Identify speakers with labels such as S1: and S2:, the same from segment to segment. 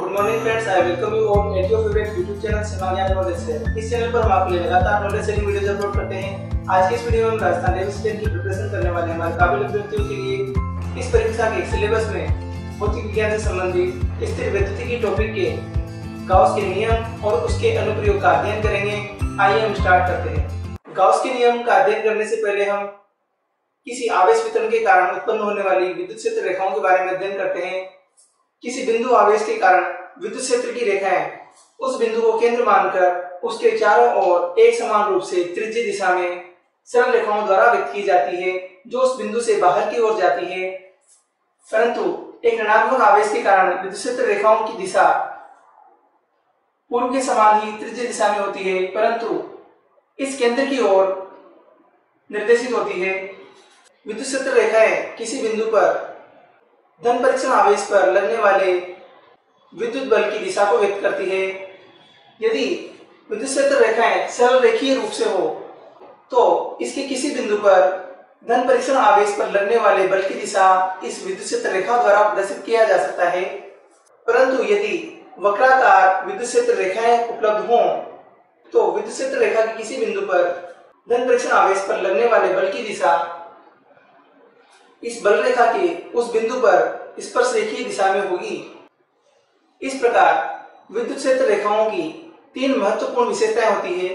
S1: Good morning friends I welcome you all at your favourite YouTube channel Simania knowledge से इस channel पर हम आपके लिए लगातार नॉलेज सेलिंग वीडियोस अपलोड करते हैं। आज की इस वीडियो में हम राजस्थान रेलवे स्टेट की प्रिपरेशन करने वाले हमारे काबिल अभ्यर्थियों के लिए इस परीक्षा के सिलेबस में भौतिक विज्ञान से संबंधित स्थिर विद्युत की टॉपिक के गाउस के नियम और उसके अनुप्रयोग का अध्ययन करेंगे। आइए हम स्टार्ट करते हैं। गाउस के नियम का अध्ययन करने से पहले हम किसी आवेश वितरण के कारण उत्पन्न होने वाली विद्युत क्षेत्र रेखाओं के बारे में अध्ययन करते हैं। किसी बिंदु आवेश के कारण विद्युत क्षेत्र की रेखाएँ उस बिंदु को केंद्र मानकर उसके चारों ओर एक समान रूप से त्रिज्य दिशा में सरल रेखाओं द्वारा व्यक्त की जाती है, जो उस बिंदु से बाहर की ओर जाती है। परंतु एक ऋणात्मक आवेश के कारण विद्युत क्षेत्र रेखाओं की दिशा पूर्व के समान ही त्रिज्य दिशा में होती है, परंतु इस केंद्र की ओर निर्देशित होती है। विद्युत क्षेत्र रेखाएँ किसी बिंदु पर धन परीक्षण आवेश पर लगने वाले विद्युत बल की दिशा को व्यक्त करती है। यदि विद्युत क्षेत्र रेखाएँ सरल रेखीय रूप से हो तो इसके किसी बिंदु पर धन परीक्षण आवेश पर लगने वाले बल की दिशा इस विद्युत क्षेत्र रेखा द्वारा प्रदर्शित किया जा सकता है। परंतु यदि वक्राकार विद्युत क्षेत्र रेखाएँ उपलब्ध हों तो विद्युत क्षेत्र रेखा के किसी बिंदु पर धन परीक्षण आवेश पर लगने वाले बल की दिशा इस बल रेखा के उस बिंदु पर स्पर्श रेखीय दिशा में होगी। इस प्रकार विद्युत क्षेत्र रेखाओं की तीन महत्वपूर्ण विशेषताएँ होती है।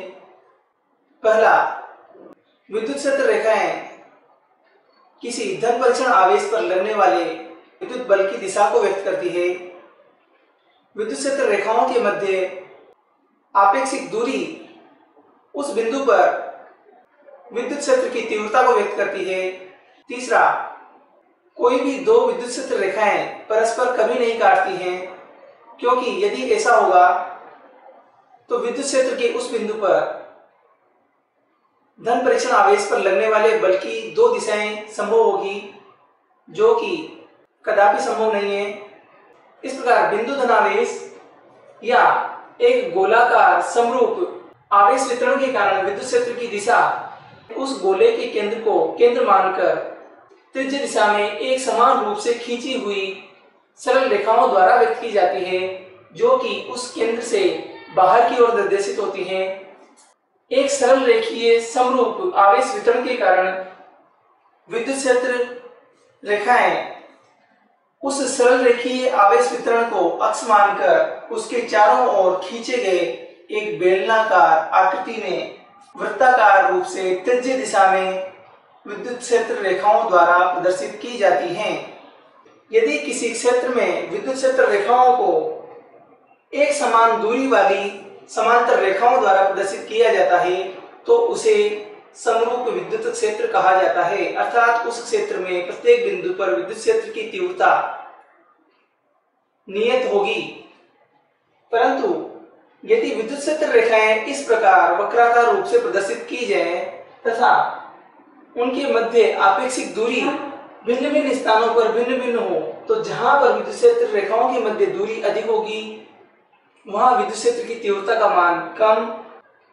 S1: पहला, विद्युत क्षेत्र रेखाएँ किसी धन परीक्षण आवेश पर लगने वाले विद्युत बल की दिशा को व्यक्त करती है। विद्युत क्षेत्र रेखाओं के मध्य आपेक्षिक दूरी उस बिंदु पर विद्युत क्षेत्र की तीव्रता को व्यक्त करती है। तीसरा कोई भी दो विद्युत रेखाएँ परस्पर कभी नहीं काटती हैं, क्योंकि यदि ऐसा होगा तो विद्युत क्षेत्र के उस बिंदु पर धन परीक्षण आवेश पर लगने वाले बल की दो दिशाएँ संभव होगी, जो कि कदापि संभव नहीं है। इस प्रकार बिंदु धनावेश या एक गोलाकार समरूप आवेश वितरण के कारण विद्युत क्षेत्र की दिशा उस गोले के केंद्र को केंद्र मानकर त्रिज्य दिशा में एक समान रूप से खींची हुई सरल रेखाओं द्वारा व्यक्त की जाती है, जो कि उस केंद्र से बाहर की ओर निर्देशित होती हैं। एक सरल रेखीय समरूप आवेश वितरण के कारण विद्युत क्षेत्र रेखाएँ उस सरल रेखीय आवेश वितरण को अक्ष मानकर उसके चारों ओर खींचे गए एक बेलनाकार आकृति में वृत्ताकार रूप से त्रिज्य दिशा में विद्युत क्षेत्र रेखाओं द्वारा प्रदर्शित की जाती हैं। यदि किसी क्षेत्र में विद्युत क्षेत्र रेखाओं को एक समान दूरी वाली समांतर रेखाओं द्वारा प्रदर्शित किया जाता है तो उसे समरूप विद्युत क्षेत्र कहा जाता है। अर्थात उस क्षेत्र में प्रत्येक बिंदु पर विद्युत क्षेत्र की तीव्रता नियत होगी। परंतु यदि विद्युत क्षेत्र रेखाएँ इस प्रकार वक्राकार रूप से प्रदर्शित की जाए तथा उनके मध्य आपेक्षिक दूरी भिन्न भिन्न स्थानों पर भिन्न भिन्न हो तो जहाँ पर विद्युत क्षेत्र रेखाओं के मध्य दूरी अधिक होगी वहाँ विद्युत क्षेत्र की तीव्रता का मान कम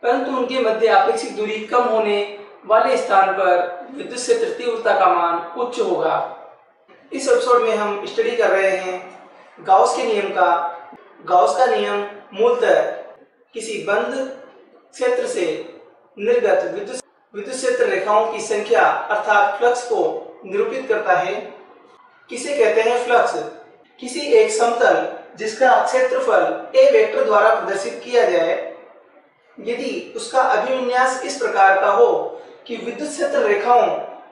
S1: परंतु उनके मध्य आपेक्षिक दूरी कम होने वाले स्थान पर विद्युत क्षेत्र तीव्रता का मान उच्च होगा। इस एपिसोड में हम स्टडी कर रहे हैं गाउस के नियम का। गाउस का नियम मूलतः किसी बंद क्षेत्र से निर्गत विद्युत विद्युत क्षेत्र रेखाओं की संख्या अर्थात फ्लक्स को निरूपित करता है। किसे कहते हैं फ्लक्स? किसी एक समतल जिसका क्षेत्रफल ए वेक्टर द्वारा प्रदर्शित किया जाए। यदि उसका अभिविन्यास इस प्रकार का हो कि विद्युत क्षेत्र रेखाओं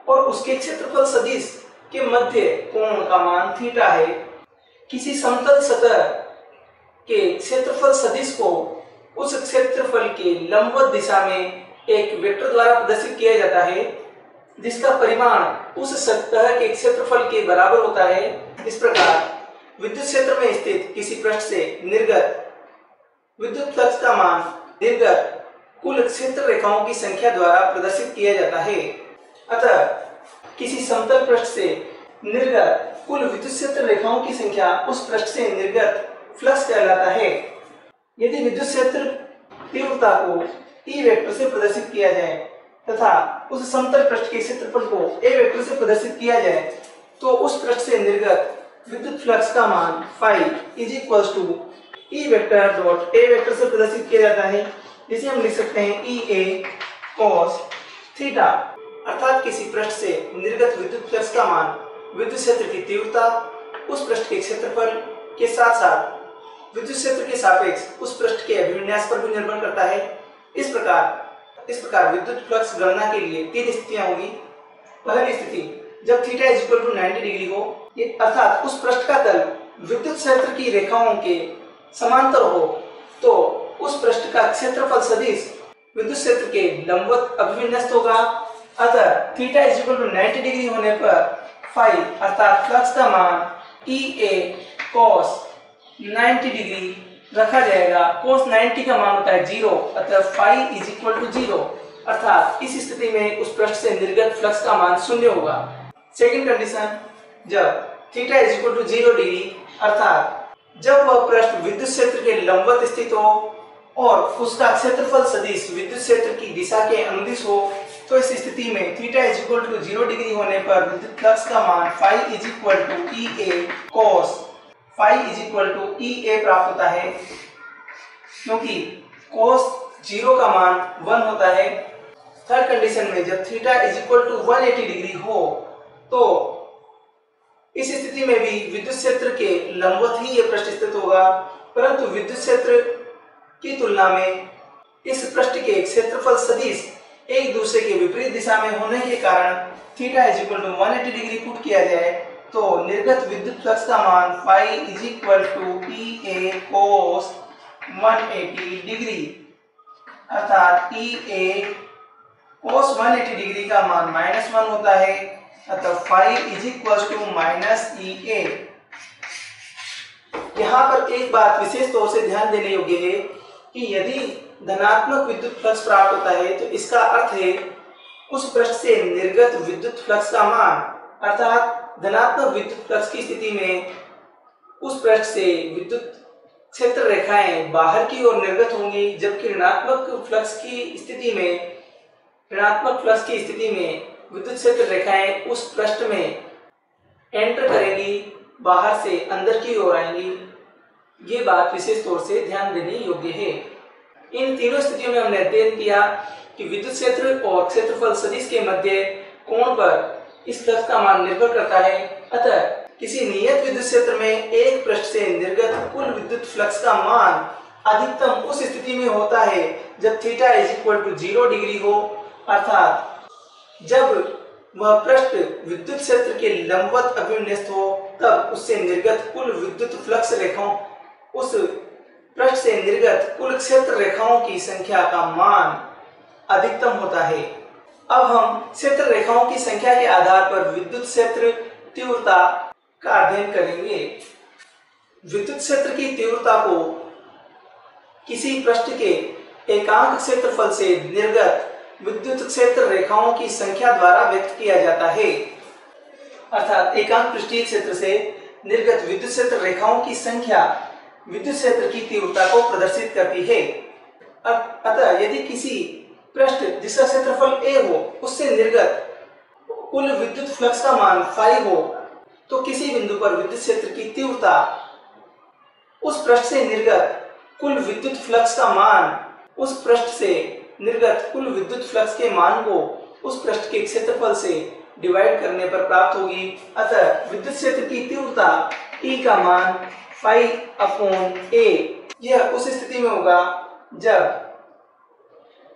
S1: और उसके क्षेत्रफल सदिश के मध्य कोण का मान थीटा है, किसी समतल सतह के क्षेत्रफल सदिश को उस क्षेत्रफल के लंबवत दिशा में एक वेक्टर द्वारा प्रदर्शित किया जाता है, जिसका परिमाण उस सतह के क्षेत्रफल के बराबर होता है। इस प्रकार विद्युत क्षेत्र में स्थित किसी पृष्ठ से निर्गत विद्युत फ्लक्स का मान निर्गत कुल क्षेत्र रेखाओं की संख्या द्वारा प्रदर्शित किया जाता है। अतः किसी समतल पृष्ठ से निर्गत कुल विद्युत क्षेत्र रेखाओं की संख्या उस पृष्ठ से निर्गत फ्लक्स कहलाता है। यदि विद्युत क्षेत्र तीव्रता को ई वेक्टर से प्रदर्शित किया जाए, तथा उस समतल पृष्ठ के क्षेत्रफल को ए वेक्टर से प्रदर्शित किया जाए तो उस पृष्ठ से निर्गत विद्युत फ्लक्स का मान phi is equal to E vector dot A vector से प्रदर्शित किया जाता है, जिसे हम लिख सकते हैं ई ए कॉस थीटा अर्थात किसी पृष्ठ से निर्गत विद्युत फ्लक्स का मान विद्युत क्षेत्र की तीव्रता उस पृष्ठ के क्षेत्रफल के साथ साथ विद्युत क्षेत्र के सापेक्ष उस पृष्ठ के अभिविन्यास पर भी निर्भर करता है। इस प्रकार इस प्रकार विद्युत फ्लक्स गणना के लिए तीन स्थितियाँ होगी। पहली स्थिति, जब theta is equal to 90 degree हो, ये अर्थात उस पृष्ठ का तल विद्युत क्षेत्र की रेखाओं के समांतर हो तो उस पृष्ठ का क्षेत्रफल सदिश विद्युत क्षेत्र के लंबवत अभिविन्यस्त होगा। अतः theta is equal to 90 degree होने पर फाई अर्थात फ्लक्स का मान ई ए कॉस 90 डिग्री रखा जाएगा। कोस 90 का मान होता है ज़ीरो अतः phi is equal to zero अर्थात इस स्थिति में उस पृष्ठ से निर्गत फ्लक्स का मान शून्य होगा। सेकंड कंडीशन जब theta is equal to zero degree अर्थात जब वह पृष्ठ विद्युत क्षेत्र के लंबवत स्थित हो और उसका क्षेत्रफल सदिश विद्युत क्षेत्र की दिशा के अनुदिश हो तो इस स्थिति में theta is equal to zero degree होने पर विद्युत फ्लक्स का मान phi is equal to E A cos phi is equal to E A प्राप्त होता है, क्योंकि कोस ज़ीरो का मान वन होता है। थर्ड कंडीशन में जब theta is equal to 180 degree हो तो इस स्थिति में भी विद्युत क्षेत्र के लंबवत ही यह पृष्ठ स्थित होगा, परंतु विद्युत क्षेत्र की तुलना में इस पृष्ठ के क्षेत्रफल सदिश एक दूसरे के विपरीत दिशा में होने के कारण theta is equal to 180 degree put किया जाए तो निर्गत विद्युत फ्लक्स का मान phi is equal to E A cos 180 degree अर्थात ई ए कोस 180 डिग्री का मान माइनस वन होता है, अतः phi is equal to minus E A यहाँ पर एक बात विशेष तौर से ध्यान देने योग्य है कि यदि धनात्मक विद्युत फ्लक्स प्राप्त होता है तो इसका अर्थ है उस पृष्ठ से निर्गत विद्युत फ्लक्स का मान, अर्थात धनात्मक विद्युत फ्लक्स की स्थिति में उस पृष्ठ से विद्युत क्षेत्र रेखाएँ बाहर की ओर निर्गत होंगी, जबकि ऋणात्मक फ्लक्स की स्थिति में, ऋणात्मक फ्लक्स की स्थिति में विद्युत क्षेत्र रेखाएँ उस पृष्ठ में एंटर करेंगी, बाहर से अंदर की ओर आएँगी। ये बात विशेष तौर से ध्यान देने योग्य है। इन तीनों स्थितियों में हमने अध्ययन किया कि विद्युत क्षेत्र और क्षेत्रफल सदिश के मध्य कोण पर इस फ्लक्स का मान निर्भर करता है। अतः किसी नियत विद्युत क्षेत्र में एक पृष्ठ से निर्गत कुल विद्युत फ्लक्स का मान अधिकतम उस स्थिति में होता है जब theta is equal to zero degree हो। अर्थात जब वह पृष्ठ विद्युत क्षेत्र के लंबवत अभिविन्यस्त हो, तब उससे निर्गत कुल विद्युत फ्लक्स रेखाओं, उस पृष्ठ से निर्गत कुल क्षेत्र रेखाओं की संख्या का मान अधिकतम होता है। अब हम क्षेत्र रेखाओं की संख्या के आधार पर विद्युत क्षेत्र तीव्रता का अध्ययन करेंगे। विद्युत क्षेत्र की तीव्रता को किसी पृष्ठ के एकांक क्षेत्रफल से निर्गत विद्युत क्षेत्र रेखाओं की संख्या द्वारा व्यक्त किया जाता है। अर्थात एकांक पृष्ठीय क्षेत्र से निर्गत विद्युत क्षेत्र रेखाओं की संख्या विद्युत क्षेत्र की तीव्रता को प्रदर्शित करती है। अतः यदि किसी पृष्ठ जिसका क्षेत्रफल ए हो, उससे निर्गत कुल विद्युत फ्लक्स का मान फाइव हो तो किसी बिंदु पर विद्युत क्षेत्र की तीव्रता, उस पृष्ठ से निर्गत कुल विद्युत फ्लक्स का मान, उस पृष्ठ से निर्गत कुल विद्युत फ्लक्स के मान को उस पृष्ठ के क्षेत्रफल से डिवाइड करने पर प्राप्त होगी। अतः विद्युत क्षेत्र की तीव्रता E का मान फाइव अपॉन ए यह उस स्थिति में होगा जब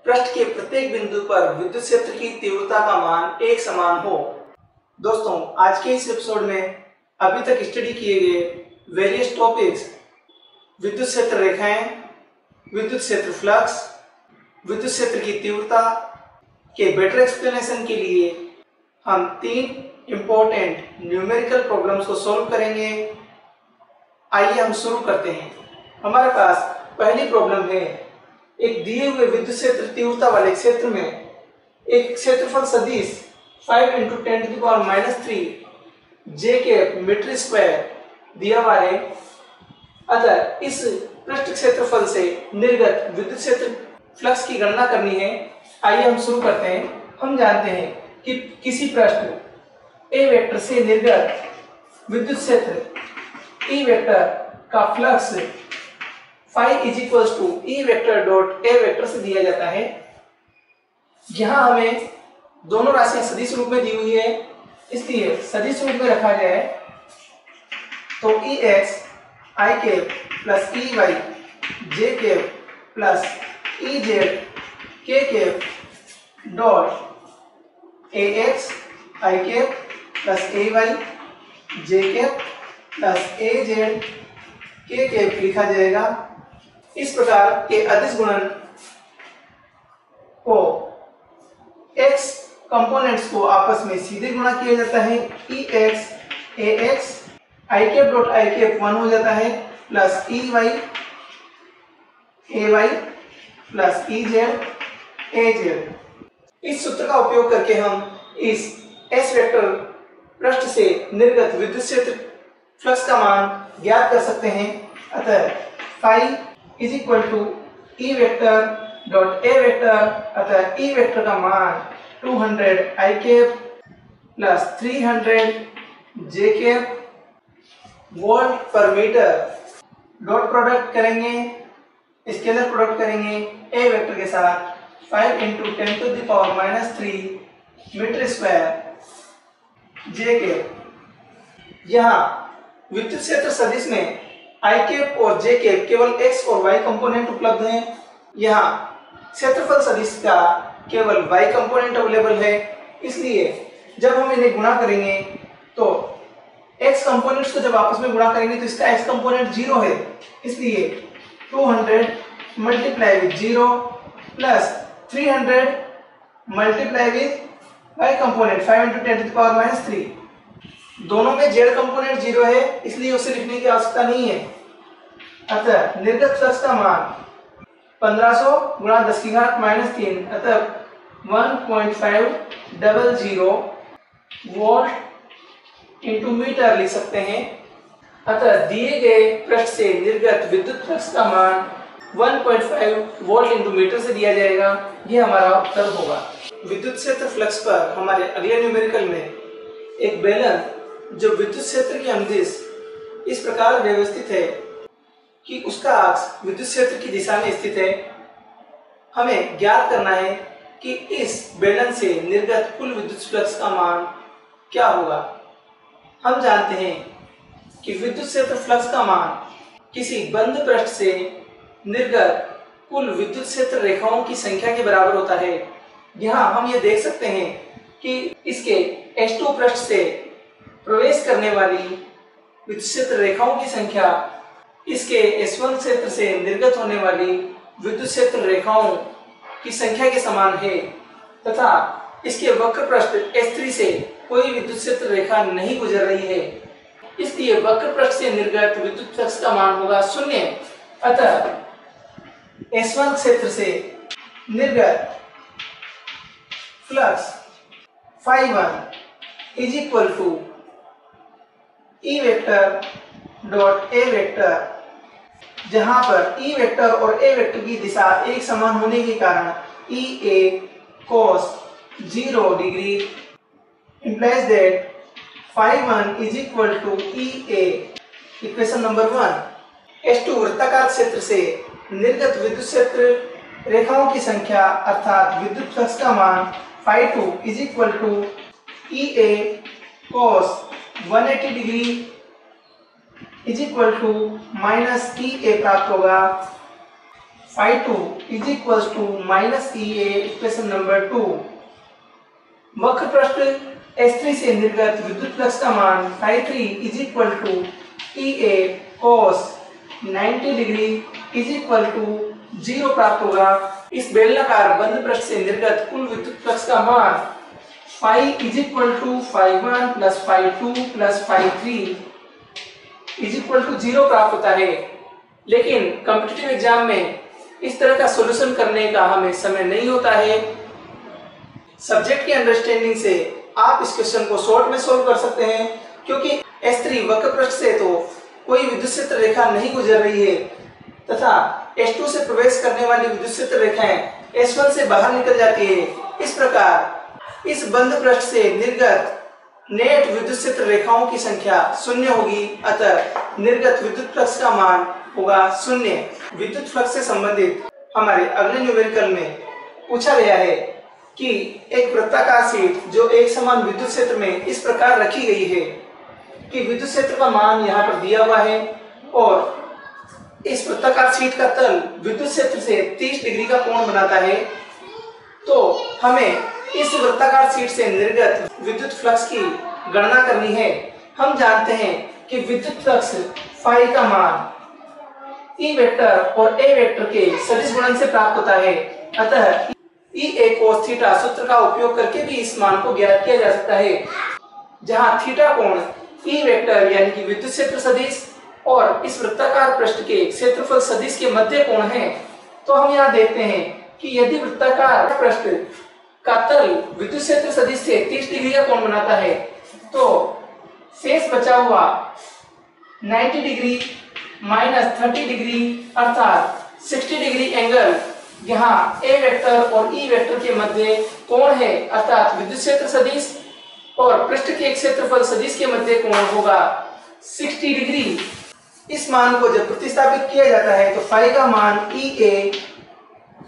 S1: पृष्ठ के प्रत्येक बिंदु पर विद्युत क्षेत्र की तीव्रता का मान एक समान हो। दोस्तों, आज के इस एपिसोड में अभी तक स्टडी किए गए वेरियस टॉपिक्स विद्युत क्षेत्र रेखाएँ, विद्युत क्षेत्र फ्लक्स विद्युत क्षेत्र की तीव्रता के बेटर एक्सप्लेनेशन के लिए हम तीन इंपॉर्टेंट न्यूमेरिकल प्रॉब्लम्स को सॉल्व करेंगे। आइए हम शुरू करते हैं। हमारे पास पहली प्रॉब्लम है एक दिए हुए विद्युत क्षेत्र, तीव्रता वाले क्षेत्र में एक क्षेत्रफल सदिश 5 into ten to power minus three J K metre square दिया हुआ है। अतः इस पृष्ठ क्षेत्रफल से निर्गत विद्युत क्षेत्र फ्लक्स की गणना करनी है। आइए हम शुरू करते हैं। हम जानते हैं कि किसी प्रश्न ए वेक्टर से निर्गत विद्युत क्षेत्र ई वेक्टर का flux phi is equals to E vector dot A vector से दिया जाता है। यहाँ हमें दोनों राशियाँ सदिश रूप में दी हुई है, इसलिए सदिश रूप में रखा जाए तो ई एक्स आई के प्लस ई वाई जे के प्लस ई जेड के के डॉट ए एक्स आई के प्लस ए वाई जे के प्लस ए जेड के के लिखा जाएगा। इस प्रकार के अदिश गुणन को x कंपोनेंट्स को आपस में सीधे गुणा किया जाता है। E X A X I cap dot I cap one हो जाता है plus E Y A Y plus E Z A Z इस सूत्र का उपयोग करके हम इस एस वेक्टर पृष्ठ से निर्गत विद्युत क्षेत्र फ्लक्स का मान ज्ञात कर सकते हैं। अतः phi is equal to E vector dot A vector अतः ई वेक्टर का मान 200 I cap plus 300 J cap volt per metre dot product करेंगे स्केलर प्रोडक्ट करेंगे ए वेक्टर के साथ 5 into ten to power minus three metre square J cap यहाँ विद्युत क्षेत्र सदिश में आई केप और जे केप केवल एक्स और वाई कंपोनेंट उपलब्ध हैं। यहाँ क्षेत्रफल सदिश का केवल वाई कंपोनेंट अवेलेबल है। इसलिए जब हम इन्हें गुणा करेंगे तो एक्स कंपोनेंट्स को जब आपस में गुणा करेंगे तो इसका एक्स कंपोनेंट ज़ीरो है। इसलिए 200 multiply with zero plus 300 multiply with Y component 5 into ten to power minus three दोनों में जेड कंपोनेंट ज़ीरो है, इसलिए उसे लिखने की आवश्यकता नहीं है। अतः निर्गत फ्लक्स का मान 1500 गुणा दस की घात माइनस तीन, अतः 1.5 double zero volt into metre लिख सकते हैं। अतः दिए गए पृष्ठ से निर्गत विद्युत फ्लक्स का मान 1.5 वोल्ट इंटू मीटर से दिया जाएगा। यह हमारा उत्तर होगा। विद्युत क्षेत्र फ्लक्स पर हमारे अगले न्यूमेरिकल में एक बेलन जो विद्युत क्षेत्र की अनुदिश इस प्रकार व्यवस्थित है कि उसका अक्ष विद्युत क्षेत्र की दिशा में स्थित है। हमें ज्ञात करना है कि इस बेलन से निर्गत कुल विद्युत फ्लक्स का मान क्या होगा। हम जानते हैं कि विद्युत क्षेत्र फ्लक्स का मान किसी बंद पृष्ठ से निर्गत कुल विद्युत क्षेत्र रेखाओं की संख्या के बराबर होता है। यहाँ हम ये देख सकते हैं कि इसके S2 पृष्ठ से प्रवेश करने वाली विद्युत रेखाओं की संख्या, इसके S1 क्षेत्र से निर्गत होने वाली विद्युत क्षेत्र रेखाओं की संख्या के समान है, तथा इसके वक्र पृष्ठ S3 से कोई विद्युत क्षेत्र रेखा नहीं गुजर रही है। इसलिए वक्र पृष्ठ से निर्गत विद्युत फ्लक्स का मान होगा शून्य। अतः S1 क्षेत्र से निर्गत flux phi one is equal to E vector dot A vector जहाँ पर ई वेक्टर और ए वेक्टर की दिशा एक समान होने के कारण E A cos zero degree implies that phi 1 is equal to E A equation number one S2 वृत्ताकार क्षेत्र से निर्गत विद्युत क्षेत्र रेखाओं की संख्या अर्थात विद्युत फ्लक्स का मान phi 2 is equal to E A cos 180 degree is equal to minus E A प्राप्त होगा। Phi 2 is equals to minus E A equation number two वक्र पृष्ठ S3 से निर्गत विद्युत फ्लक्स का मान phi 3 is equal to E A cos 90 degree is equal to zero प्राप्त होगा। इस बेलनाकार बंद पृष्ठ से निर्गत कुल विद्युत फ्लक्स का मान phi is equal to phi 1 plus phi 2 plus phi 3 is equal to zero प्राप्त होता है। लेकिन कॉम्पिटिटिव एग्ज़ाम में इस तरह का सॉल्यूशन करने का हमें समय नहीं होता है। सब्जेक्ट की अंडरस्टैंडिंग से आप इस क्वेश्चन को शॉर्ट में सोल्व कर सकते हैं, क्योंकि S3 वक्र पृष्ठ से तो कोई विद्युत क्षेत्र रेखा नहीं गुजर रही है, तथा S2 से प्रवेश करने वाली विद्युत क्षेत्र रेखाएँ S1 से बाहर निकल जाती है। इस प्रकार इस बंद पृष्ठ से निर्गत नेट विद्युत रेखाओं की संख्या शून्य होगी, अतः निर्गत विद्युत फ्लक्स का मान होगा शून्य। विद्युत फ्लक्स से संबंधित हमारे अगले न्यूमेरिकल में पूछा गया है कि एक वृत्ताकार सीट जो एक समान विद्युत क्षेत्र में इस प्रकार रखी गई है कि विद्युत क्षेत्र का मान यहाँ पर दिया हुआ है और इस वृत्ताकार सीट का तल विद्युत क्षेत्र से 30 डिग्री का कोण बनाता है तो हमें इस वृत्ताकार सीट से निर्गत विद्युत फ्लक्स की गणना करनी है। हम जानते हैं कि विद्युत फ्लक्स फाई का मान ई वेक्टर और ए वेक्टर के सदिश गुणन से प्राप्त होता है। अतः ई ए कोस थीटा सूत्र का उपयोग करके भी इस मान को ज्ञात किया जा सकता है, जहाँ थीटा कोण ई वेक्टर यानी कि विद्युत क्षेत्र सदिश और इस वृत्ताकार पृष्ठ के क्षेत्रफल सदिश के मध्य कोण है। तो हम यहाँ देखते हैं कि यदि वृत्ताकार पृष्ठ का तल विद्युत क्षेत्र सदिश से 30 डिग्री का कोण बनाता है। तो शेष बचा हुआ 90 डिग्री माइनस 30 डिग्री अर्थात 60 डिग्री एंगल यहाँ ए वेक्टर और ई वेक्टर के मध्य कोण है, अर्थात विद्युत क्षेत्र सदिश और पृष्ठ के क्षेत्रफल सदिश के मध्य कोण होगा। 60 डिग्री। इस मान को जब प्रतिस्थापित किया जाता है तो फाई का मान ई ए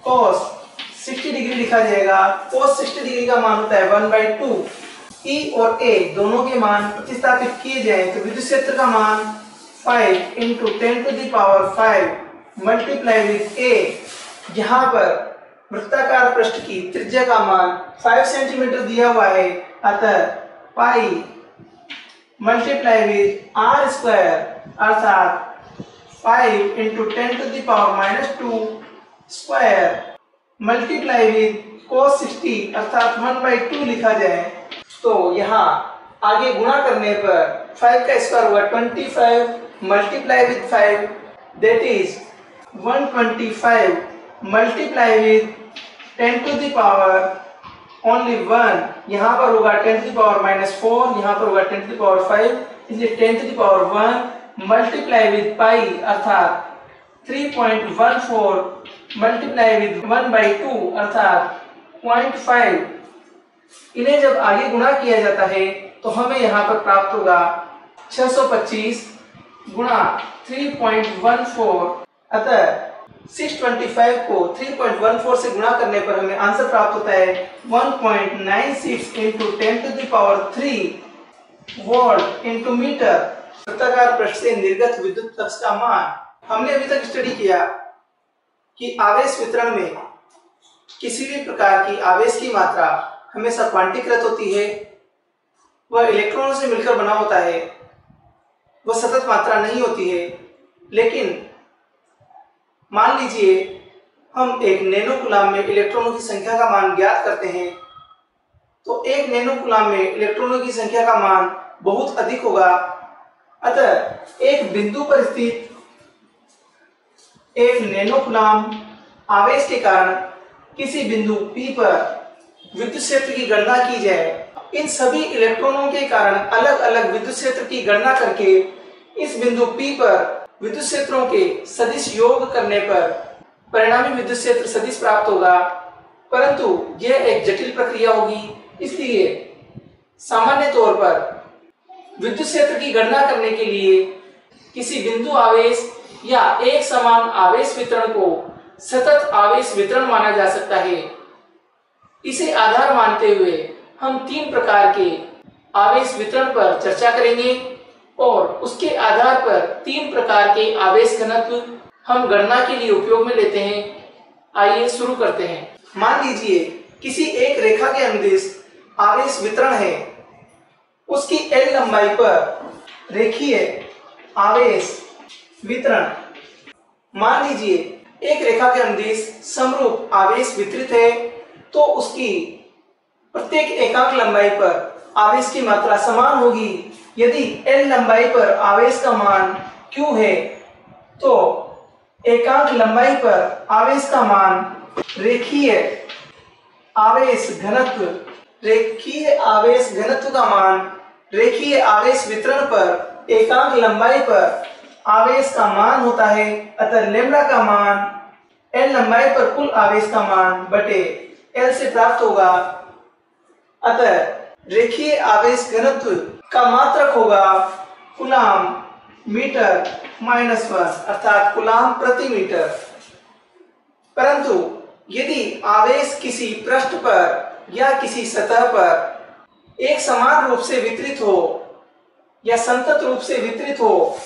S1: cos 60 डिग्री लिखा जाएगा। Cos 60 डिग्री का मान होता है 1 बाई टू ई और ए दोनों के मान प्रतिस्थापित किए जाए तो विद्युत क्षेत्र का मान 5 into ten to power five multiply with A यहाँ पर वृत्ताकार पृष्ठ की त्रिज्या का मान 5 सेंटीमीटर दिया हुआ है। अतः pi multiply with R square अर्थात 5 into ten to power minus two square multiply with cos 60 अर्थात 1 बाई टू लिखा जाए तो यहाँ आगे गुणा करने पर 5 का स्क्वायर हुआ 25 multiply with 5 that is 125 multiply with 10 to the power only one यहाँ पर होगा 10 to the power minus four यहाँ पर होगा 10 टू द पावर 5 इसलिए 10 to the power one multiply with pi अर्थात 3.14 मल्टीप्लाई विद 1 बाई टू अर्थात 0.5 इन्हें जब आगे गुणा किया जाता है तो हमें यहाँ पर प्राप्त होगा 625 गुणा 3.14 अतः 625 को 3.14 से गुणा करने पर हमें आंसर प्राप्त होता है 1.96 into ten to power three volt into metre वृत्ताकार पृष्ठ से निर्गत विद्युत फ्लक्स का मान। हमने अभी तक स्टडी किया। कि आवेश वितरण में किसी भी प्रकार की आवेश की मात्रा हमेशा क्वांटीकृत होती है, वह इलेक्ट्रॉनों से मिलकर बना होता है, वह सतत मात्रा नहीं होती है। लेकिन मान लीजिए, हम एक नैनो में इलेक्ट्रॉनों की संख्या का मान ज्ञात करते हैं तो एक नैनो कुलाम में इलेक्ट्रॉनों की संख्या का मान बहुत अधिक होगा। अतः एक बिंदु पर स्थित एक नैनो कुलाम आवेश के कारण किसी बिंदु P पर विद्युत क्षेत्र की गणना की जाए। इन सभी इलेक्ट्रॉनों के कारण अलग अलग विद्युत क्षेत्र की गणना करके इस बिंदु P पर विद्युत क्षेत्रों के सदिश योग करने पर परिणामी विद्युत क्षेत्र सदिश प्राप्त होगा। परंतु यह एक जटिल प्रक्रिया होगी, इसलिए सामान्य तौर पर विद्युत क्षेत्र की गणना करने के लिए किसी बिंदु आवेश या एक समान आवेश वितरण को सतत आवेश वितरण माना जा सकता है। इसे आधार मानते हुए हम तीन प्रकार के आवेश वितरण पर चर्चा करेंगे और उसके आधार पर तीन प्रकार के आवेश घनत्व हम गणना के लिए उपयोग में लेते हैं। आइए शुरू करते हैं। मान लीजिए किसी एक रेखा के अनुदेश आवेश वितरण है। उसकी एल लंबाई पर रेखीय आवेश वितरण। मान लीजिए, एक रेखा के अनुदेश समरूप आवेश वितरित है तो उसकी प्रत्येक एकांक लंबाई पर आवेश की मात्रा समान होगी। यदि एल लंबाई पर आवेश का मान q है तो एकांक लंबाई पर आवेश का मान रेखीय आवेश घनत्व, रेखीय आवेश घनत्व का मान रेखीय आवेश वितरण पर एकांक लंबाई पर आवेश का मान होता है, अतः लेमड़ा का मान एल लंबाई पर कुल आवेश का मान बटे एल से प्राप्त होगा। अतः रेखीय आवेश घनत्व का मात्रक होगा कुलाम मीटर माइनस वन, अर्थात कुलाम प्रति मीटर। परंतु यदि आवेश किसी पृष्ठ पर या किसी सतह पर एक समान रूप से वितरित हो या संतत रूप से वितरित हो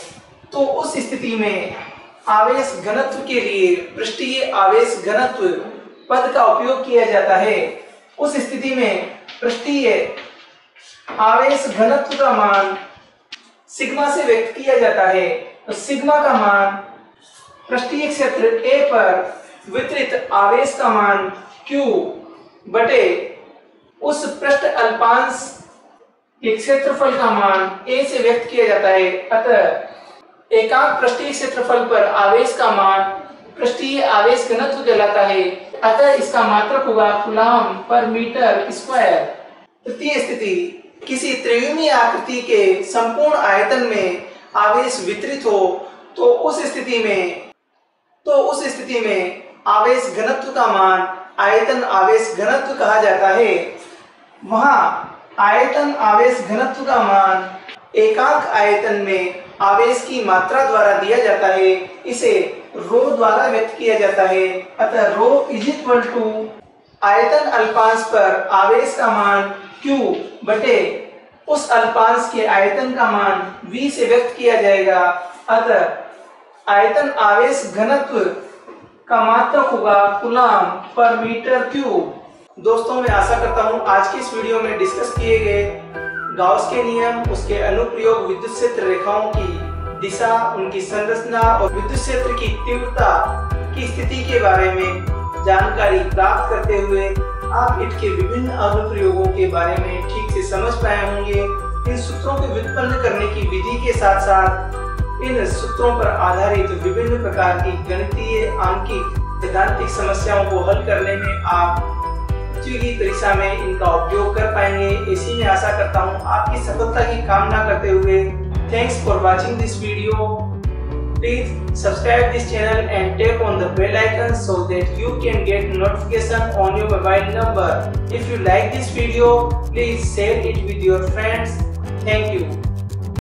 S1: तो उस स्थिति में आवेश घनत्व के लिए पृष्ठीय आवेश घनत्व पद का उपयोग किया जाता है। उस स्थिति में पृष्ठीय आवेश घनत्व का मान सिग्मा से व्यक्त किया जाता है। तो सिग्मा का मान पृष्ठीय क्षेत्र ए पर वितरित आवेश का मान Q बटे उस पृष्ठ अल्पांश के क्षेत्रफल का मान A से व्यक्त किया जाता है। अतः एकांक पृष्ठीय क्षेत्रफल पर आवेश का मान पृष्ठीय आवेश घनत्व कहलाता है। अतः इसका मात्रक होगा कुलाम पर मीटर स्क्वायर। तृतीय स्थिति, किसी त्रिविमीय आकृति के संपूर्ण आयतन में आवेश वितरित हो तो उस स्थिति में तो उस स्थिति में आवेश घनत्व का मान आयतन आवेश घनत्व कहा जाता है। वहाँ आयतन आवेश घनत्व का मान एकांक आयतन में आवेश की मात्रा द्वारा दिया जाता है। इसे रो द्वारा व्यक्त किया जाता है। अतः रो इज़ इक्वल टू आयतन अल्पांश पर आवेश का मान Q बटे उस अल्पांश के आयतन का मान V से व्यक्त किया जाएगा। अतः आयतन आवेश घनत्व का मात्रक होगा कुलाम पर मीटर क्यूब। दोस्तों, मैं आशा करता हूँ आज की इस वीडियो में डिस्कस किए गए गाउस के नियम, उसके अनुप्रयोग विद्युत क्षेत्र रेखाओं की दिशा, उनकी संरचना और विद्युत क्षेत्र की तीव्रता की स्थिति के बारे में जानकारी प्राप्त करते हुए आप इट के विभिन्न अनुप्रयोगों के बारे में ठीक से समझ पाए होंगे। इन सूत्रों को व्युत्पन्न करने की विधि के साथ साथ इन सूत्रों पर आधारित विभिन्न प्रकार की गणितीय, आंकिक, सिद्धांतिक समस्याओं को हल करने में आप की परीक्षा में इनका उपयोग कर पाएँगे इसी में आशा करता हूँ आपकी सफलता की कामना करते हुए thanks for watching this video Please subscribe this channel and tap on the bell icon so that you can get notification on your mobile number. If you like this video, please share it with your friends. Thank you.